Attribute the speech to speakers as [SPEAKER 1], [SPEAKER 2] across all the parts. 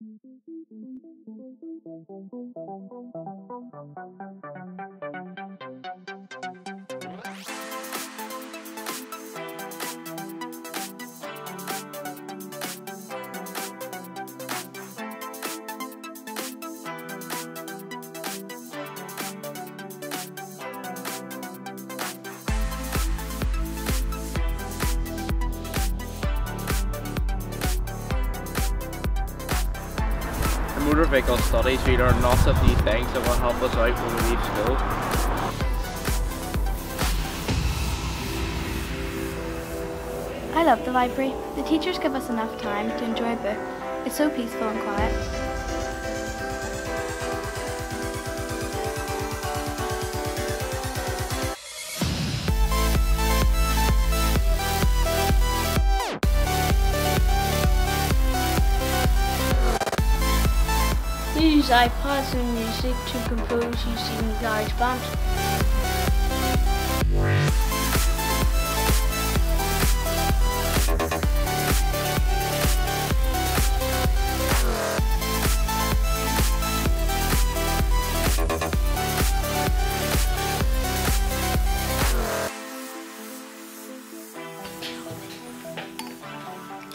[SPEAKER 1] In motor studies we learn lots of new things that will help us out when we leave school.
[SPEAKER 2] I love the library. The teachers give us enough time to enjoy a book. It's so peaceful and quiet.
[SPEAKER 3] Use iPods and music to compose using GarageBand.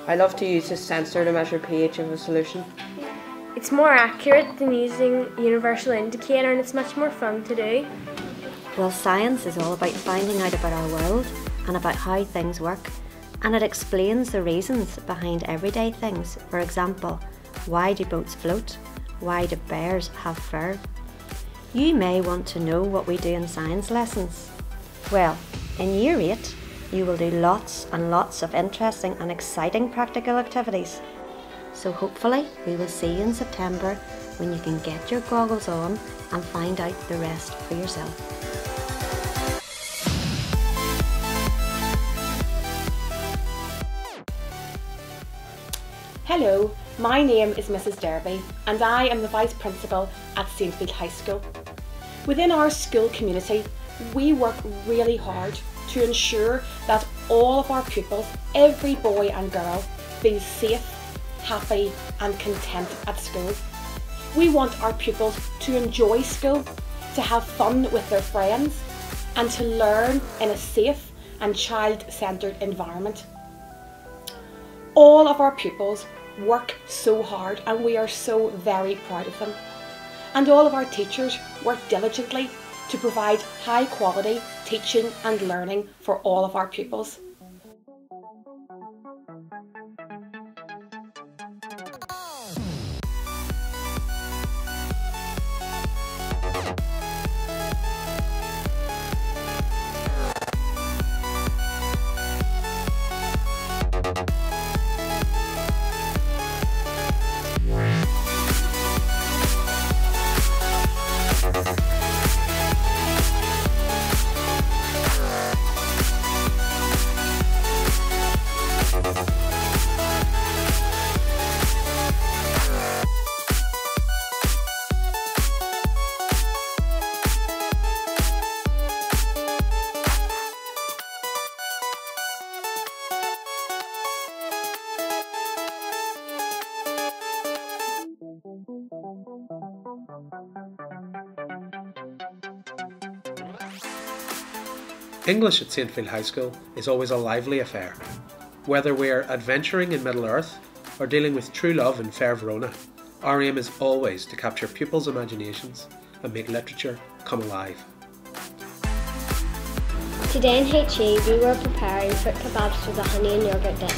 [SPEAKER 4] I love to use a sensor to measure pH of a solution.
[SPEAKER 3] It's more accurate than using universal indicator and it's much more fun to do.
[SPEAKER 5] Well, science is all about finding out about our world and about how things work, and it explains the reasons behind everyday things. For example, why do boats float? Why do bears have fur? You may want to know what we do in science lessons. Well, in Year 8, you will do lots and lots of interesting and exciting practical activities. So hopefully we will see you in September when you can get your goggles on and find out the rest for yourself.
[SPEAKER 6] Hello, my name is Mrs Derby and I am the Vice Principal at Saintfield High School. Within our school community, we work really hard to ensure that all of our pupils, every boy and girl, feel safe, happy and content at school. We want our pupils to enjoy school, to have fun with their friends and to learn in a safe and child-centred environment. All of our pupils work so hard and we are so very proud of them. And all of our teachers work diligently to provide high quality teaching and learning for all of our pupils.
[SPEAKER 7] English at Saintfield High School is always a lively affair. Whether we're adventuring in Middle Earth or dealing with true love in fair Verona, our aim is always to capture pupils' imaginations and make literature come alive.
[SPEAKER 3] Today in HE we were preparing fruit kebabs for the honey and yogurt dinner.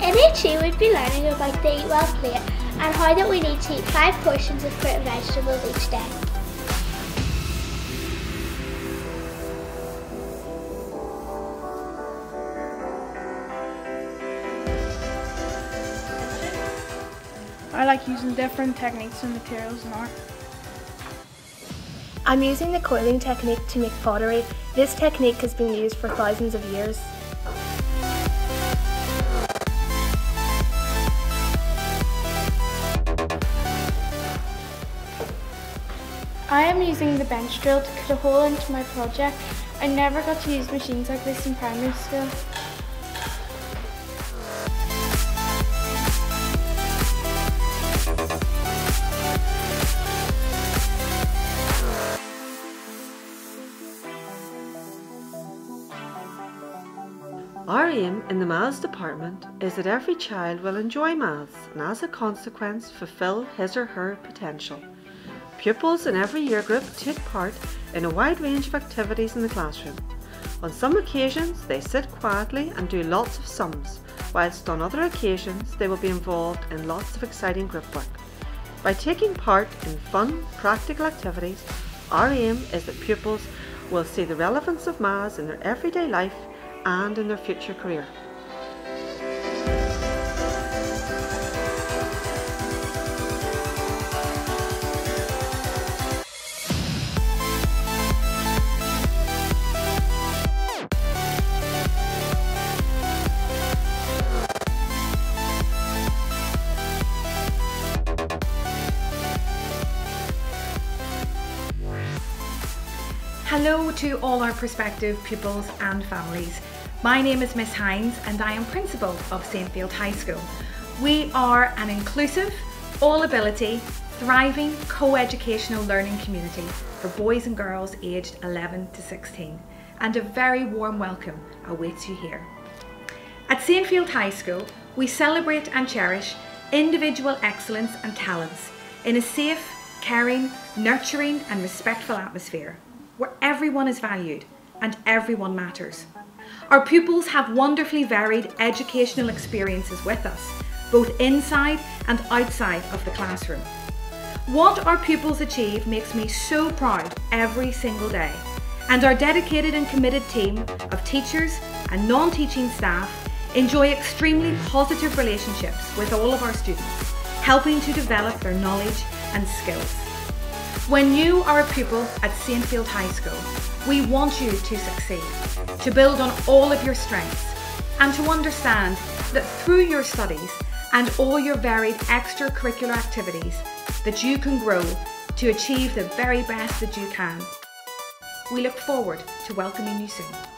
[SPEAKER 8] In HE we'd be learning about the Eat Well plate and how that we need to eat five portions of fruit and vegetables each day.
[SPEAKER 2] I like using different techniques and materials in art.
[SPEAKER 3] I'm using the coiling technique to make pottery. This technique has been used for thousands of years.
[SPEAKER 2] I am using the bench drill to cut a hole into my project. I never got to use machines like this in primary school.
[SPEAKER 9] Our aim in the maths department is that every child will enjoy maths and as a consequence fulfil his or her potential. Pupils in every year group take part in a wide range of activities in the classroom. On some occasions they sit quietly and do lots of sums, whilst on other occasions they will be involved in lots of exciting group work. By taking part in fun, practical activities, our aim is that pupils will see the relevance of maths in their everyday life and in their future career.
[SPEAKER 10] Hello to all our prospective pupils and families. My name is Miss Hines and I am Principal of Saintfield High School. We are an inclusive, all ability, thriving co-educational learning community for boys and girls aged 11 to 16 and a very warm welcome awaits you here. At Saintfield High School we celebrate and cherish individual excellence and talents in a safe, caring, nurturing and respectful atmosphere where everyone is valued and everyone matters. Our pupils have wonderfully varied educational experiences with us, both inside and outside of the classroom. What our pupils achieve makes me so proud every single day, and our dedicated and committed team of teachers and non-teaching staff enjoy extremely positive relationships with all of our students, helping to develop their knowledge and skills. When you are a pupil at Saintfield High School, we want you to succeed, to build on all of your strengths, and to understand that through your studies and all your varied extracurricular activities that you can grow to achieve the very best that you can. We look forward to welcoming you soon.